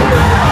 Yeah.